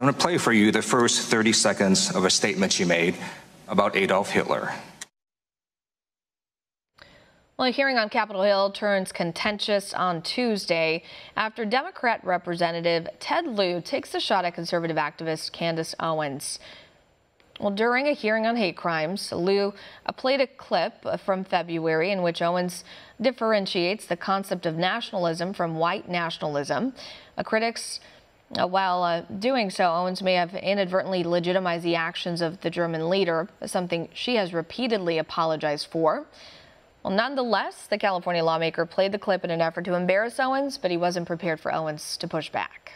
I'm going to play for you the first 30 seconds of a statement she made about Adolf Hitler. Well, a hearing on Capitol Hill turns contentious on Tuesday after Democrat Representative Ted Lieu takes a shot at conservative activist Candace Owens. Well, during a hearing on hate crimes, Lieu played a clip from February in which Owens differentiates the concept of nationalism from white nationalism. Critics while uh, doing so, Owens may have inadvertently legitimized the actions of the German leader, something she has repeatedly apologized for. Well, nonetheless, the California lawmaker played the clip in an effort to embarrass Owens, but he wasn't prepared for Owens to push back.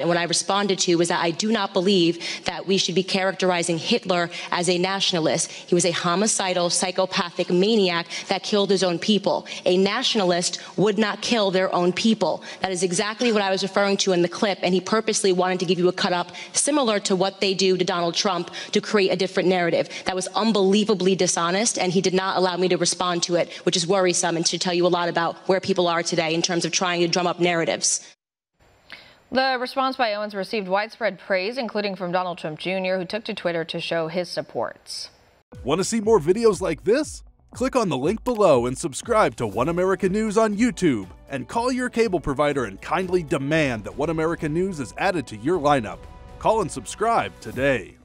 And what I responded to was that I do not believe that we should be characterizing Hitler as a nationalist. He was a homicidal, psychopathic maniac that killed his own people. A nationalist would not kill their own people. That is exactly what I was referring to in the clip, and he purposely wanted to give you a cut up similar to what they do to Donald Trump to create a different narrative. That was unbelievably dishonest, and he did not allow me to respond to it, which is worrisome and should tell you a lot about where people are today in terms of trying to drum up narratives. The response by Owens received widespread praise, including from Donald Trump Jr., who took to Twitter to show his supports. Want to see more videos like this? Click on the link below and subscribe to One America News on YouTube, and call your cable provider and kindly demand that One America News is added to your lineup. Call and subscribe today.